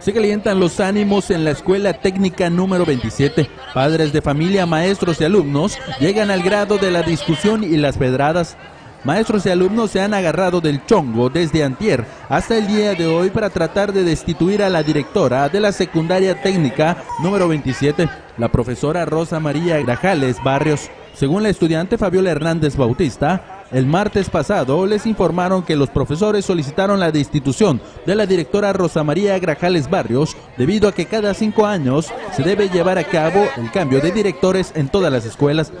Se calientan los ánimos en la escuela técnica número 27. Padres de familia, maestros y alumnos llegan al grado de la discusión y las pedradas. Maestros y alumnos se han agarrado del chongo desde antier hasta el día de hoy para tratar de destituir a la directora de la secundaria técnica número 27, la profesora Rosa María Grajales Barrios. Según la estudiante Fabiola Hernández Bautista, el martes pasado les informaron que los profesores solicitaron la destitución de la directora Rosa María Grajales Barrios debido a que cada cinco años se debe llevar a cabo el cambio de directores en todas las escuelas.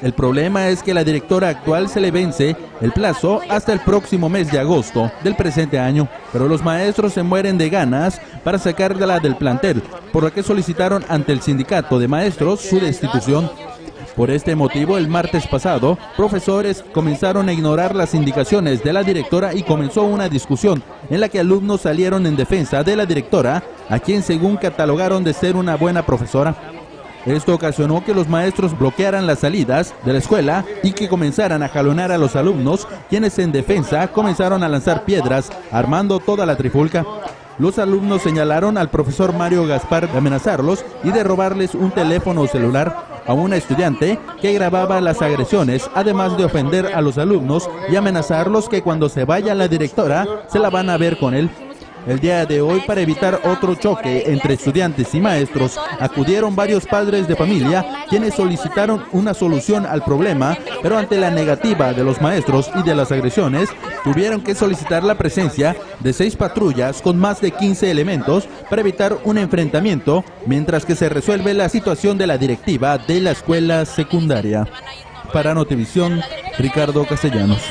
El problema es que la directora actual se le vence el plazo hasta el próximo mes de agosto del presente año, pero los maestros se mueren de ganas para sacarla del plantel, por lo que solicitaron ante el sindicato de maestros su destitución. Por este motivo, el martes pasado, profesores comenzaron a ignorar las indicaciones de la directora y comenzó una discusión en la que alumnos salieron en defensa de la directora, a quien según catalogaron de ser una buena profesora. Esto ocasionó que los maestros bloquearan las salidas de la escuela y que comenzaran a jalonar a los alumnos, quienes en defensa comenzaron a lanzar piedras, armando toda la trifulca. Los alumnos señalaron al profesor Mario Gaspar de amenazarlos y de robarles un teléfono celular a una estudiante que grababa las agresiones, además de ofender a los alumnos y amenazarlos que cuando se vaya la directora se la van a ver con él. El día de hoy, para evitar otro choque entre estudiantes y maestros, acudieron varios padres de familia quienes solicitaron una solución al problema, pero ante la negativa de los maestros y de las agresiones, tuvieron que solicitar la presencia de seis patrullas con más de 15 elementos para evitar un enfrentamiento, mientras que se resuelve la situación de la directiva de la escuela secundaria. Para Notivisión, Ricardo Castellanos.